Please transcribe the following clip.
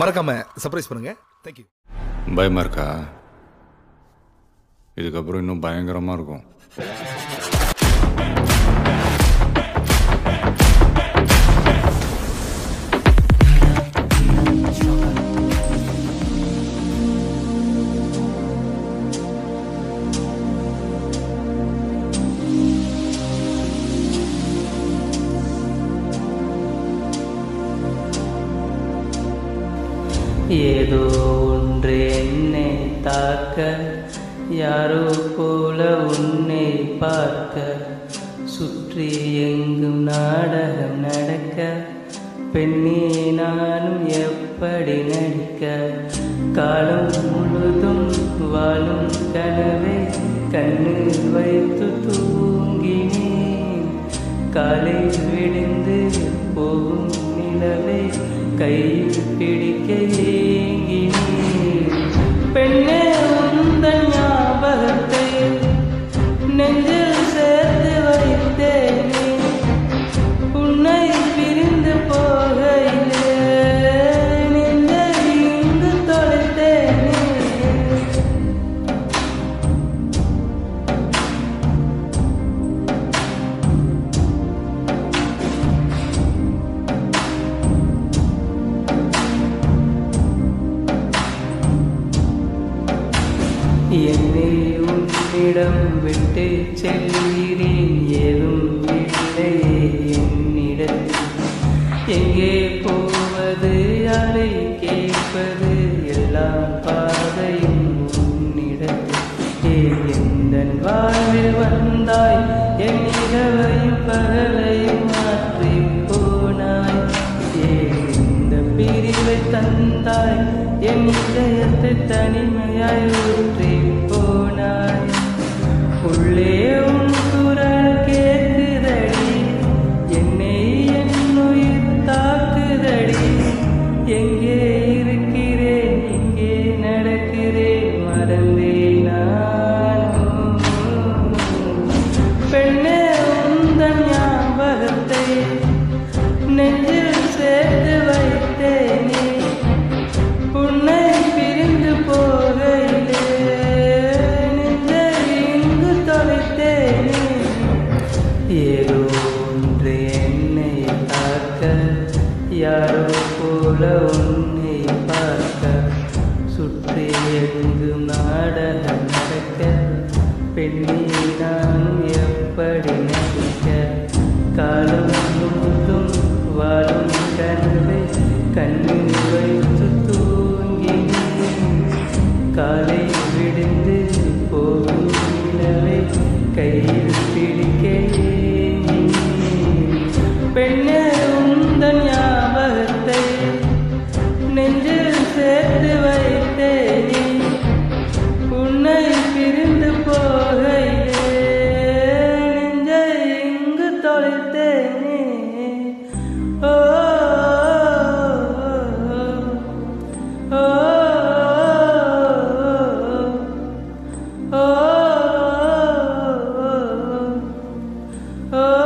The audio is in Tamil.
மறக்காம சர்ப்ரைஸ் பண்ணுங்க. தேங்க்யூ பயமா இருக்கா? இதுக்கப்புறம் இன்னும் பயங்கரமா இருக்கும். ஏதோ ஒன்று என்னை தாக்க யாரோ போல உன்னை பார்க்க சுற்றி எங்கும் நாடகம் நடக்க பெண்ணே நானும் எப்படி நடிக்க? காலம் முழுதும் வாழும் கனவை கண்ணு வைத்து தூங்கினேன். காலை விழுந்து போகும் நிலவை கை பிடிக்க ஏங்கினேன். பெண் உன்னிடம் விட்டு செல்கிறேன் ஏதும் இல்லையே என்னிடத்தில் எங்கே போவது அதை கேட்பது எல்லாம் பாதையும் உன்னிடத்தில் எந்த வாழ்வில் வந்தாய் என் இரவையும் பகலையும் மாற்றி போனாய்? இந்த பிரிவை தந்தாய் என் இதயத்தை தனிமையாய் ஊற்றி போனாய்? Leo. யாரோ போல உன்னை பார்க்க? சுற்றி எங்கும் நாடகம் நடக்க? பெண்ணே நான் எப்படி நடிக்க காலம் முழுதும் வாழும் கனவை கண்ணில் வைத்து தூங்கி காலை விடுந்து போகும் நிலவை கையில் பிடிக்க பெண்ணே Oh